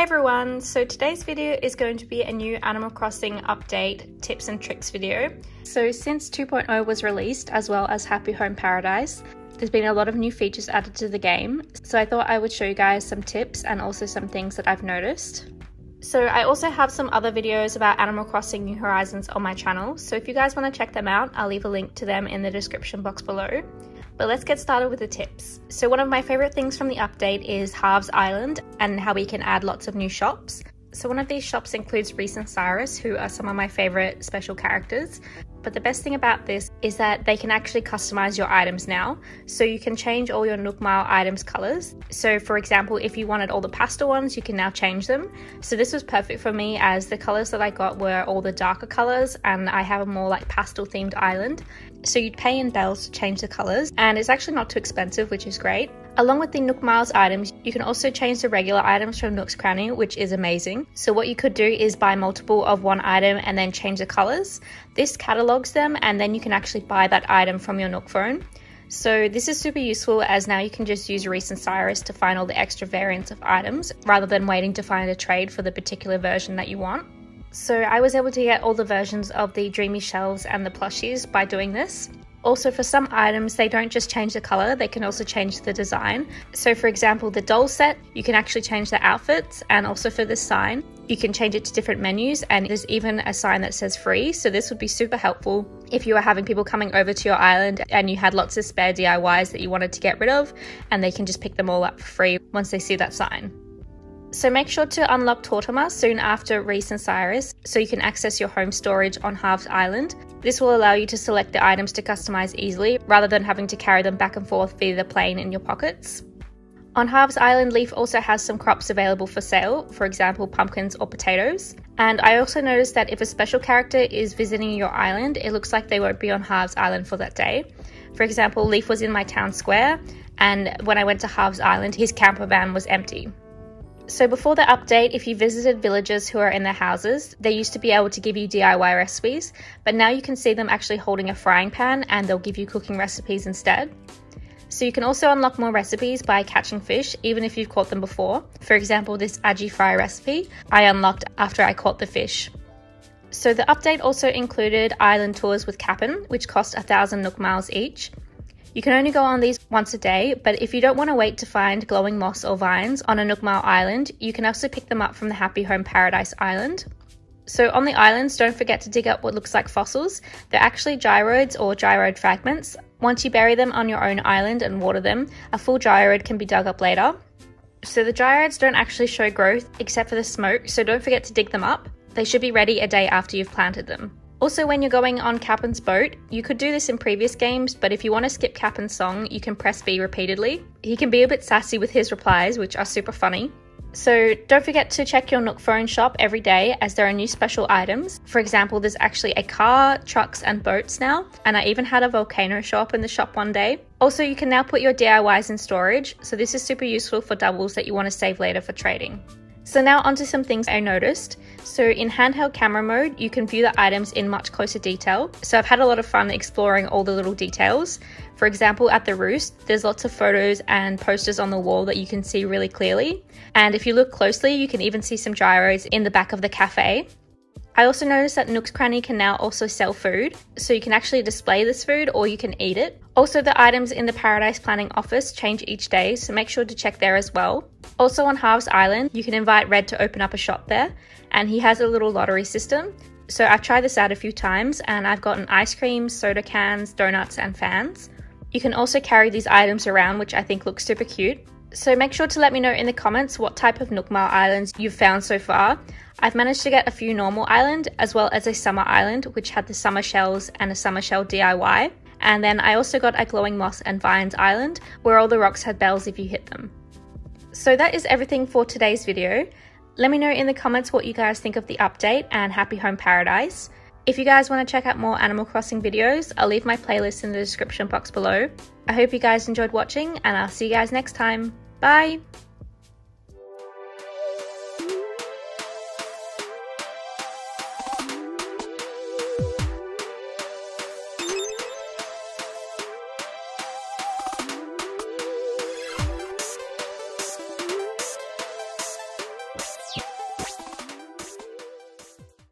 Hey everyone, so today's video is going to be a new Animal Crossing update tips and tricks video. So since 2.0 was released as well as Happy Home Paradise, there's been a lot of new features added to the game. So I thought I would show you guys some tips and also some things that I've noticed. So I also have some other videos about Animal Crossing New Horizons on my channel. So if you guys want to check them out, I'll leave a link to them in the description box below. But let's get started with the tips. So one of my favorite things from the update is Harv's Island and how we can add lots of new shops. So one of these shops includes Reese and Cyrus, who are some of my favorite special characters. But the best thing about this is that they can actually customize your items now. So you can change all your Nook Mile items colors. So for example, if you wanted all the pastel ones, you can now change them. So this was perfect for me as the colors that I got were all the darker colors and I have a more like pastel themed island. So you'd pay in bells to change the colors and it's actually not too expensive, which is great. Along with the Nook Miles items, you can also change the regular items from Nook's Cranny, which is amazing. So what you could do is buy multiple of one item and then change the colors. This catalogs them and then you can actually buy that item from your Nook phone. So this is super useful as now you can just use Reese and Cyrus to find all the extra variants of items rather than waiting to find a trade for the particular version that you want. So I was able to get all the versions of the Dreamy Shelves and the plushies by doing this. Also for some items, they don't just change the color, they can also change the design. So for example, the doll set, you can actually change the outfits and also for the sign, you can change it to different menus and there's even a sign that says free. So this would be super helpful if you are having people coming over to your island and you had lots of spare DIYs that you wanted to get rid of and they can just pick them all up for free once they see that sign. So make sure to unlock Tortimer soon after Reese and Cyrus so you can access your home storage on Harv's Island. This will allow you to select the items to customize easily rather than having to carry them back and forth via the plane in your pockets. On Harv's Island, Leif also has some crops available for sale, for example, pumpkins or potatoes. And I also noticed that if a special character is visiting your island, it looks like they won't be on Harv's Island for that day. For example, Leif was in my town square, and when I went to Harv's Island, his camper van was empty. So before the update, if you visited villagers who are in their houses, they used to be able to give you DIY recipes, but now you can see them actually holding a frying pan and they'll give you cooking recipes instead. So you can also unlock more recipes by catching fish, even if you've caught them before. For example, this aji fry recipe I unlocked after I caught the fish. So the update also included island tours with Kapp'n, which cost a thousand Nook miles each. You can only go on these once a day, but if you don't want to wait to find glowing moss or vines on a Nook island, you can also pick them up from the Happy Home Paradise Island. So on the islands, don't forget to dig up what looks like fossils. They're actually gyroids or gyroid fragments. Once you bury them on your own island and water them, a full gyroid can be dug up later. So the gyroids don't actually show growth except for the smoke, so don't forget to dig them up. They should be ready a day after you've planted them. Also, when you're going on Kapp'n's boat, you could do this in previous games, but if you want to skip Kapp'n's song, you can press B repeatedly. He can be a bit sassy with his replies, which are super funny. So don't forget to check your Nook phone shop every day as there are new special items. For example, there's actually a car, trucks and boats now, and I even had a volcano show up in the shop one day. Also, you can now put your DIYs in storage, so this is super useful for doubles that you want to save later for trading. So now onto some things I noticed. So in handheld camera mode, you can view the items in much closer detail. So I've had a lot of fun exploring all the little details. For example, at the roost, there's lots of photos and posters on the wall that you can see really clearly. And if you look closely, you can even see some gyros in the back of the cafe. I also noticed that Nook's Cranny can now also sell food, so you can actually display this food or you can eat it. Also, the items in the Paradise Planning office change each day, so make sure to check there as well. Also, on Harv's Island, you can invite Redd to open up a shop there, and he has a little lottery system. So I've tried this out a few times, and I've gotten ice cream, soda cans, donuts, and fans. You can also carry these items around, which I think looks super cute. So make sure to let me know in the comments what type of Nook Mile islands you've found so far. I've managed to get a few normal island as well as a summer island which had the summer shells and a summer shell DIY. And then I also got a glowing moss and vines island where all the rocks had bells if you hit them. So that is everything for today's video. Let me know in the comments what you guys think of the update and Happy Home Paradise. If you guys want to check out more Animal Crossing videos, I'll leave my playlist in the description box below. I hope you guys enjoyed watching and I'll see you guys next time. Bye!